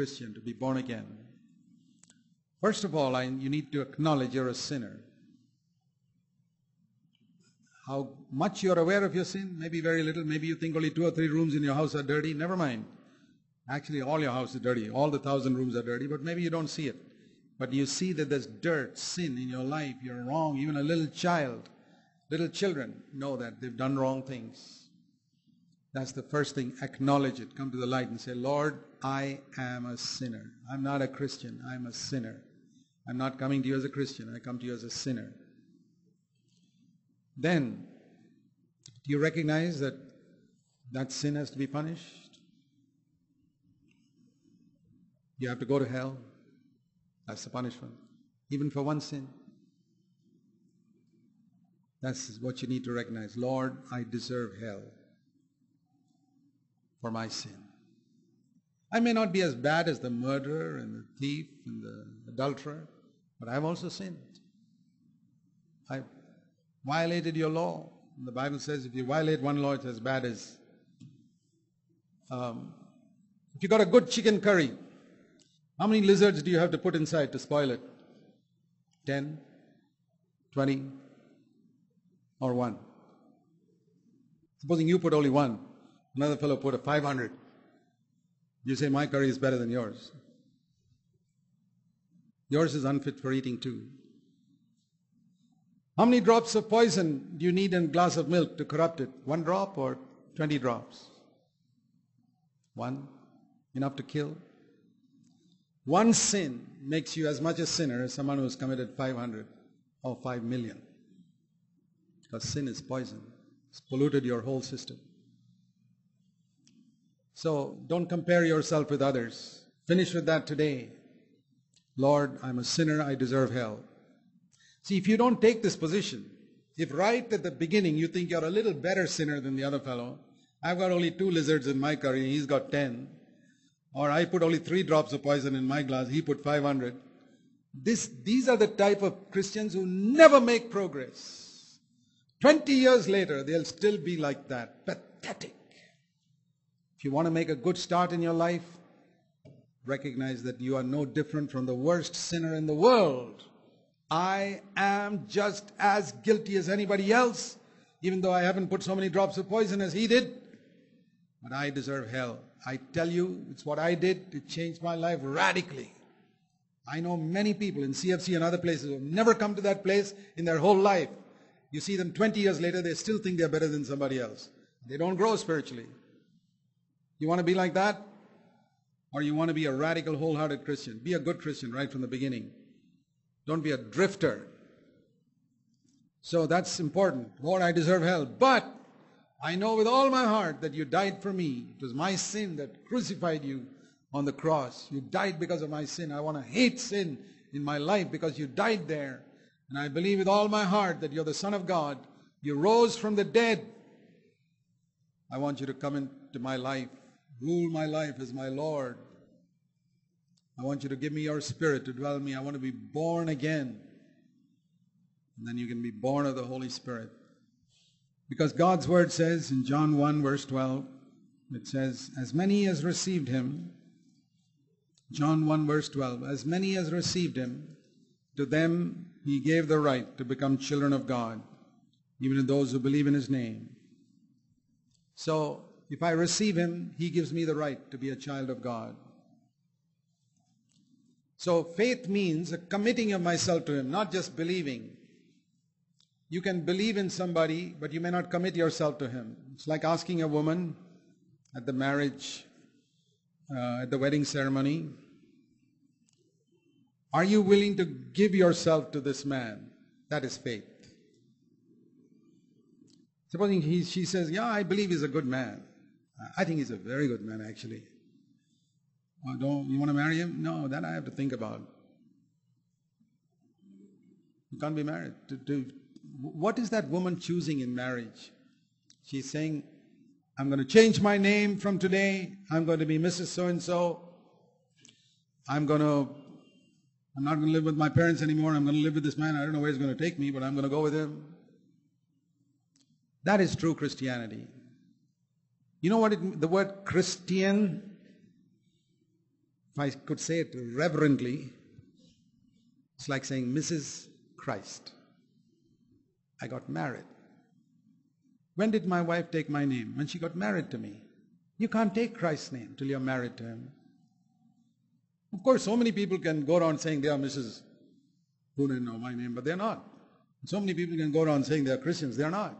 Christian, to be born again? First of all, I, you need to acknowledge you're a sinner. How much you're aware of your sin, maybe very little. Maybe you think only two or three rooms in your house are dirty. Never mind. Actually, all your house is dirty. All the thousand rooms are dirty, but maybe you don't see it. But you see that there's dirt, sin in your life. You're wrong. Even a little child, little children know that they've done wrong things. That's the first thing. Acknowledge it. Come to the light and say, Lord, I am a sinner. I'm not a Christian. I'm a sinner. I'm not coming to you as a Christian. I come to you as a sinner. Then, do you recognize that that sin has to be punished? You have to go to hell. That's the punishment. Even for one sin. That's what you need to recognize. Lord, I deserve hell for my sin. I may not be as bad as the murderer and the thief and the adulterer, but I've also sinned. I violated your law. And the Bible says if you violate one law, it's as bad as um, if you got a good chicken curry, how many lizards do you have to put inside to spoil it? 10, 20, or 1? Supposing you put only one, another fellow put a 500. You say, my curry is better than yours. Yours is unfit for eating too. How many drops of poison do you need in a glass of milk to corrupt it? One drop or 20 drops? One? Enough to kill? One sin makes you as much a sinner as someone who has committed 500 or 5 million. Because sin is poison. It's polluted your whole system. So don't compare yourself with others. Finish with that today. Lord, I'm a sinner, I deserve hell. See, if you don't take this position, if right at the beginning you think you're a little better sinner than the other fellow, I've got only two lizards in my curry, he's got ten, or I put only three drops of poison in my glass, he put 500. This, these are the type of Christians who never make progress. 20 years later, they'll still be like that. Pathetic. If you want to make a good start in your life, recognize that you are no different from the worst sinner in the world. I am just as guilty as anybody else, even though I haven't put so many drops of poison as he did. But I deserve hell. I tell you, it's what I did to change my life radically. I know many people in CFC and other places who have never come to that place in their whole life. You see them 20 years later, they still think they're better than somebody else. They don't grow spiritually. You want to be like that? Or you want to be a radical, wholehearted Christian? Be a good Christian right from the beginning. Don't be a drifter. So that's important. Lord, I deserve hell. But I know with all my heart that you died for me. It was my sin that crucified you on the cross. You died because of my sin. I want to hate sin in my life because you died there. And I believe with all my heart that you're the Son of God. You rose from the dead. I want you to come into my life, rule my life as my Lord. I want you to give me your spirit to dwell in me. I want to be born again. And then you can be born of the Holy Spirit. Because God's word says in John 1 verse 12, it says, as many as received him, John 1 verse 12, as many as received him, to them he gave the right to become children of God, even to those who believe in his name. So if I receive him, he gives me the right to be a child of God. So faith means a committing of myself to Him, not just believing. You can believe in somebody, but you may not commit yourself to Him. It's like asking a woman at the marriage, uh, at the wedding ceremony, are you willing to give yourself to this man? That is faith. Supposing he, she says, yeah, I believe he's a good man. I think he's a very good man, actually. Oh, don't you want to marry him? No, that I have to think about. You can't be married. To, to, what is that woman choosing in marriage? She's saying, I'm going to change my name from today. I'm going to be Mrs. So-and-so. I'm going to, I'm not going to live with my parents anymore. I'm going to live with this man. I don't know where he's going to take me, but I'm going to go with him. That is true Christianity. You know what it, the word Christian if I could say it reverently, it's like saying Mrs. Christ. I got married. When did my wife take my name? When she got married to me. You can't take Christ's name till you're married to him. Of course, so many people can go around saying they are Mrs. Who didn't know my name, but they're not. So many people can go around saying they're Christians. They're not.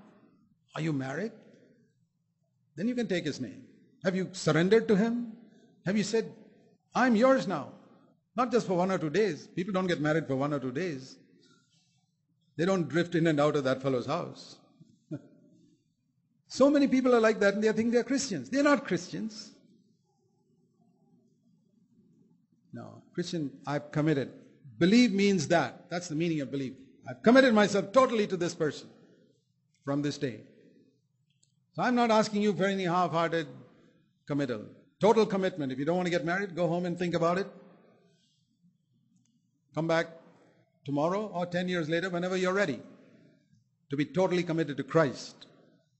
Are you married? Then you can take his name. Have you surrendered to him? Have you said, I'm yours now? Not just for one or two days. People don't get married for one or two days. They don't drift in and out of that fellow's house. so many people are like that and they think they're Christians. They're not Christians. No, Christian, I've committed. Believe means that. That's the meaning of believe. I've committed myself totally to this person from this day. I'm not asking you for any half-hearted committal. Total commitment. If you don't want to get married, go home and think about it. Come back tomorrow or 10 years later, whenever you're ready, to be totally committed to Christ.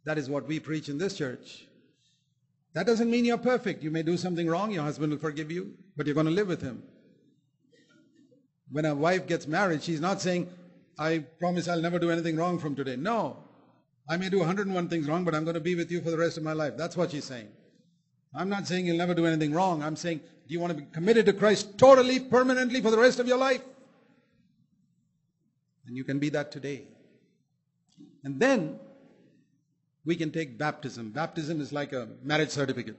That is what we preach in this church. That doesn't mean you're perfect. You may do something wrong, your husband will forgive you, but you're going to live with him. When a wife gets married, she's not saying, I promise I'll never do anything wrong from today. No. I may do 101 things wrong, but I'm going to be with you for the rest of my life. That's what she's saying. I'm not saying you'll never do anything wrong. I'm saying, do you want to be committed to Christ totally, permanently for the rest of your life? And you can be that today. And then we can take baptism. Baptism is like a marriage certificate.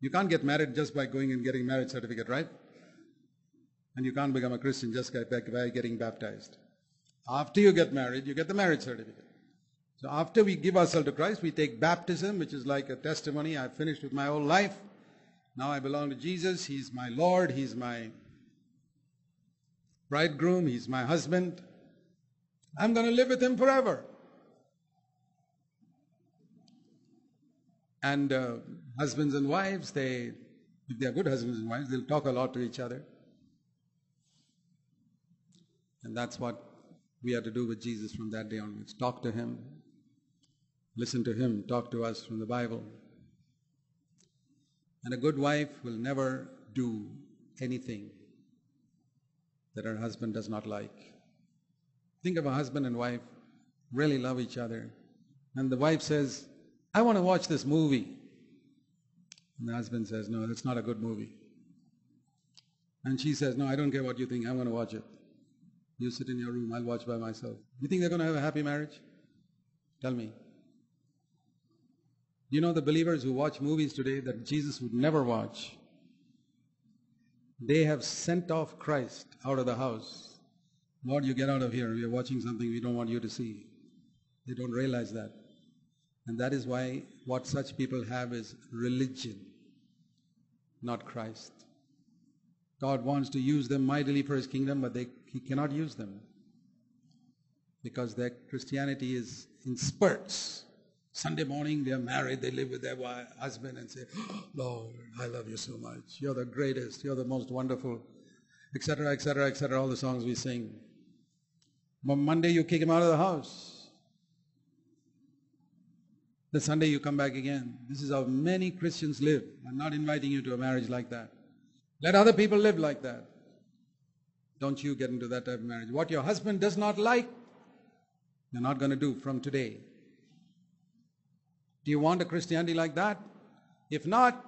You can't get married just by going and getting marriage certificate, right? And you can't become a Christian just by getting baptized. After you get married, you get the marriage certificate. So after we give ourselves to Christ, we take baptism, which is like a testimony. I've finished with my whole life. Now I belong to Jesus. He's my Lord. He's my bridegroom. He's my husband. I'm going to live with him forever. And uh, husbands and wives, they, if they are good husbands and wives, they'll talk a lot to each other. And that's what we had to do with Jesus from that day onwards. Talk to him, listen to him, talk to us from the Bible. And a good wife will never do anything that her husband does not like. Think of a husband and wife really love each other. And the wife says, I want to watch this movie. And the husband says, No, that's not a good movie. And she says, No, I don't care what you think. I'm going to watch it. You sit in your room, I'll watch by myself. You think they're going to have a happy marriage? Tell me. You know the believers who watch movies today that Jesus would never watch. They have sent off Christ out of the house. Lord, you get out of here. We are watching something we don't want you to see. They don't realize that. And that is why what such people have is religion, not Christ. God wants to use them mightily for his kingdom, but they, he cannot use them because their Christianity is in spurts. Sunday morning, they are married, they live with their wife, husband and say, oh, Lord, I love you so much. You're the greatest, you're the most wonderful, etc., etc., etc., all the songs we sing. But Monday, you kick him out of the house. The Sunday you come back again. This is how many Christians live. I'm not inviting you to a marriage like that. Let other people live like that. Don't you get into that type of marriage. What your husband does not like, you're not going to do from today. Do you want a Christianity like that? If not,